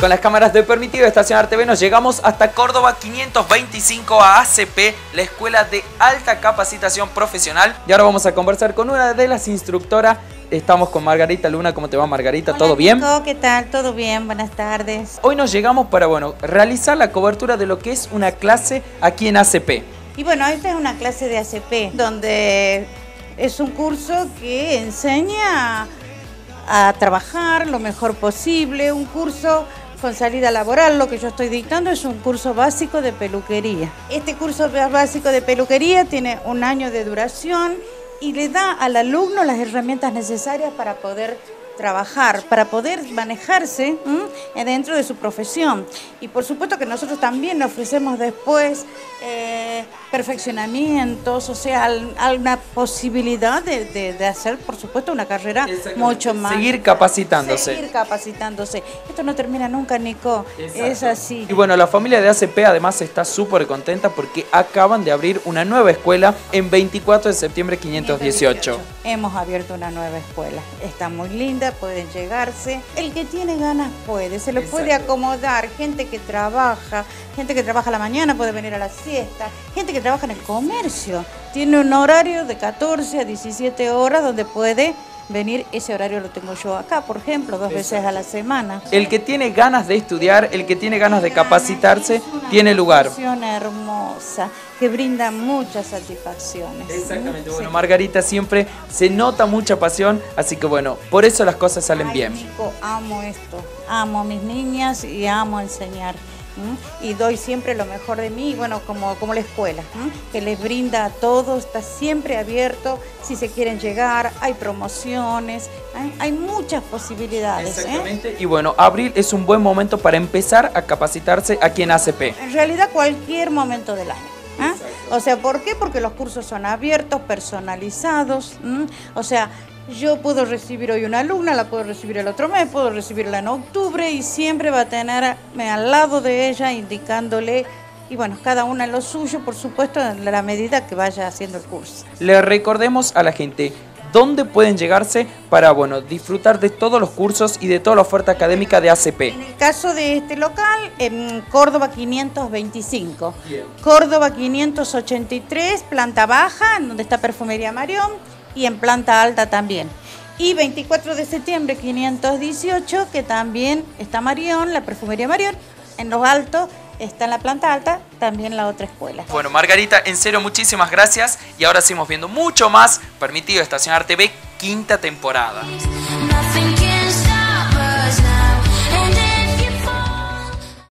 Con las cámaras de Permitido Estacionar TV nos llegamos hasta Córdoba 525 a ACP, la Escuela de Alta Capacitación Profesional. Y ahora vamos a conversar con una de las instructoras. Estamos con Margarita Luna. ¿Cómo te va, Margarita? ¿Todo bien? ¿qué tal? ¿Todo bien? Buenas tardes. Hoy nos llegamos para, bueno, realizar la cobertura de lo que es una clase aquí en ACP. Y bueno, esta es una clase de ACP, donde es un curso que enseña a trabajar lo mejor posible, un curso con salida laboral. Lo que yo estoy dictando es un curso básico de peluquería. Este curso básico de peluquería tiene un año de duración y le da al alumno las herramientas necesarias para poder trabajar, para poder manejarse dentro de su profesión. Y por supuesto que nosotros también ofrecemos después eh, perfeccionamientos, o sea, alguna posibilidad de, hacer, por supuesto, una carrera mucho más. Seguir capacitándose. Seguir capacitándose. Esto no termina nunca, Nico. Es así. Y bueno, la familia de ACP además está súper contenta porque acaban de abrir una nueva escuela en 24 de septiembre 518. Hemos abierto una nueva escuela. Está muy linda, pueden llegarse. El que tiene ganas puede, se lo puede acomodar. Gente que trabaja, gente que trabaja a la mañana puede venir a la siesta, gente que trabaja en el comercio. Tiene un horario de 14 a 17 horas donde puede venir, ese horario lo tengo yo acá, por ejemplo, dos veces a la semana. El que tiene ganas de estudiar, el que tiene ganas de capacitarse, tiene lugar. Una hermosa, que brinda muchas satisfacciones. Exactamente, bueno, Margarita siempre se nota mucha pasión, así que bueno, por eso las cosas salen bien. amo esto, amo a mis niñas y amo enseñar y doy siempre lo mejor de mí, bueno, como, como la escuela, que les brinda a todos, está siempre abierto, si se quieren llegar, hay promociones, hay, muchas posibilidades. ¿eh? Exactamente, y bueno, abril es un buen momento para empezar a capacitarse aquí en ACP. En realidad cualquier momento del año. ¿eh? O sea, ¿por qué? Porque los cursos son abiertos, personalizados, o sea, yo puedo recibir hoy una alumna, la puedo recibir el otro mes, puedo recibirla en octubre y siempre va a tenerme al lado de ella indicándole y bueno, cada una lo suyo, por supuesto, en la medida que vaya haciendo el curso. Le recordemos a la gente dónde pueden llegarse para bueno, disfrutar de todos los cursos y de toda la oferta académica de ACP. En el caso de este local, en Córdoba 525, Córdoba 583, planta baja, en donde está Perfumería Marión y en planta alta también. Y 24 de septiembre 518, que también está Marión, la perfumería Marión, en los altos está en la planta alta también la otra escuela. Bueno, Margarita, en serio, muchísimas gracias. Y ahora seguimos viendo mucho más Permitido Estacionar TV, quinta temporada.